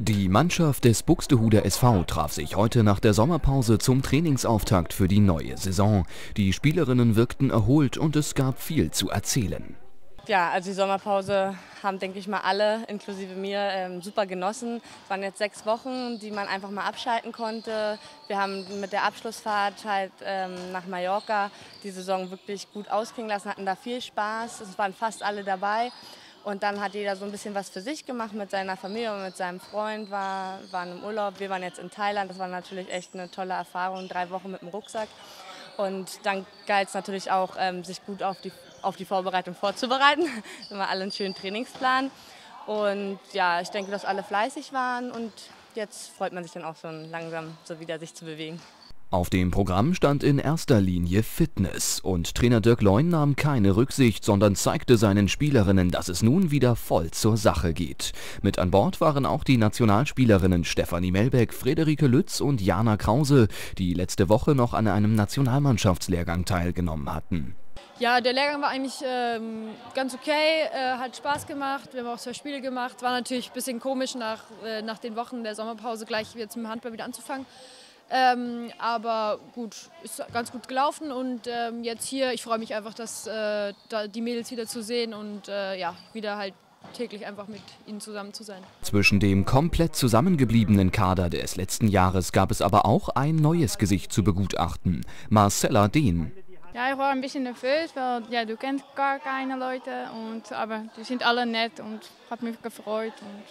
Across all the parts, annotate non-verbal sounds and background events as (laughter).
Die Mannschaft des Buxtehuder SV traf sich heute nach der Sommerpause zum Trainingsauftakt für die neue Saison. Die Spielerinnen wirkten erholt und es gab viel zu erzählen. Ja, also die Sommerpause haben, denke ich mal, alle, inklusive mir, ähm, super genossen. Es waren jetzt sechs Wochen, die man einfach mal abschalten konnte. Wir haben mit der Abschlussfahrt halt ähm, nach Mallorca die Saison wirklich gut ausklingen lassen, hatten da viel Spaß. Es waren fast alle dabei. Und dann hat jeder so ein bisschen was für sich gemacht mit seiner Familie und mit seinem Freund, war, waren im Urlaub. Wir waren jetzt in Thailand, das war natürlich echt eine tolle Erfahrung, drei Wochen mit dem Rucksack. Und dann galt es natürlich auch, ähm, sich gut auf die, auf die Vorbereitung vorzubereiten. (laughs) Immer alle einen schönen Trainingsplan. Und ja, ich denke, dass alle fleißig waren und jetzt freut man sich dann auch schon langsam so wieder sich zu bewegen. Auf dem Programm stand in erster Linie Fitness und Trainer Dirk Leun nahm keine Rücksicht, sondern zeigte seinen Spielerinnen, dass es nun wieder voll zur Sache geht. Mit an Bord waren auch die Nationalspielerinnen Stefanie Melbeck, Frederike Lütz und Jana Krause, die letzte Woche noch an einem Nationalmannschaftslehrgang teilgenommen hatten. Ja, der Lehrgang war eigentlich ähm, ganz okay, äh, hat Spaß gemacht. Wir haben auch zwei Spiele gemacht. War natürlich ein bisschen komisch, nach, äh, nach den Wochen der Sommerpause gleich wieder zum Handball wieder anzufangen. Ähm, aber gut, ist ganz gut gelaufen und ähm, jetzt hier, ich freue mich einfach, dass äh, da die Mädels wieder zu sehen und äh, ja, wieder halt täglich einfach mit ihnen zusammen zu sein. Zwischen dem komplett zusammengebliebenen Kader des letzten Jahres gab es aber auch ein neues Gesicht zu begutachten. Marcella Dehn. Ja, ich war ein bisschen nervös, weil ja, du kennst gar keine Leute, und, aber die sind alle nett und hat mich gefreut. Und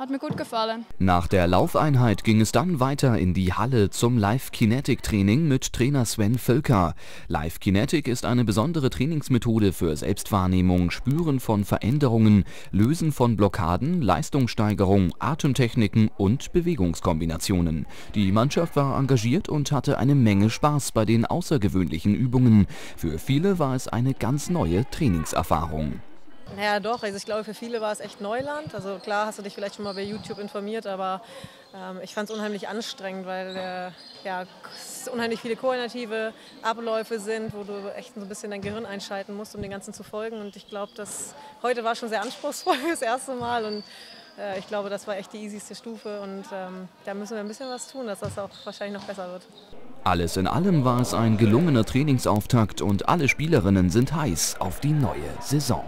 hat mir gut gefallen. Nach der Laufeinheit ging es dann weiter in die Halle zum Live Kinetic Training mit Trainer Sven Völker. Live Kinetic ist eine besondere Trainingsmethode für Selbstwahrnehmung, Spüren von Veränderungen, Lösen von Blockaden, Leistungssteigerung, Atemtechniken und Bewegungskombinationen. Die Mannschaft war engagiert und hatte eine Menge Spaß bei den außergewöhnlichen Übungen. Für viele war es eine ganz neue Trainingserfahrung. Ja, doch. Also ich glaube, für viele war es echt Neuland. Also klar hast du dich vielleicht schon mal bei YouTube informiert, aber ähm, ich fand es unheimlich anstrengend, weil äh, ja, es unheimlich viele koordinative Abläufe sind, wo du echt so ein bisschen dein Gehirn einschalten musst, um den Ganzen zu folgen. Und ich glaube, dass heute war schon sehr anspruchsvoll (laughs) das erste Mal. Und äh, ich glaube, das war echt die easyste Stufe. Und ähm, da müssen wir ein bisschen was tun, dass das auch wahrscheinlich noch besser wird. Alles in allem war es ein gelungener Trainingsauftakt und alle Spielerinnen sind heiß auf die neue Saison.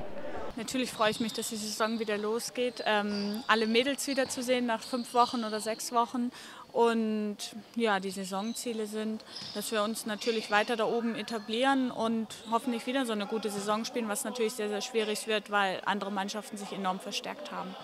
Natürlich freue ich mich, dass die Saison wieder losgeht. Ähm, alle Mädels wiederzusehen nach fünf Wochen oder sechs Wochen. Und ja, die Saisonziele sind, dass wir uns natürlich weiter da oben etablieren und hoffentlich wieder so eine gute Saison spielen, was natürlich sehr, sehr schwierig wird, weil andere Mannschaften sich enorm verstärkt haben.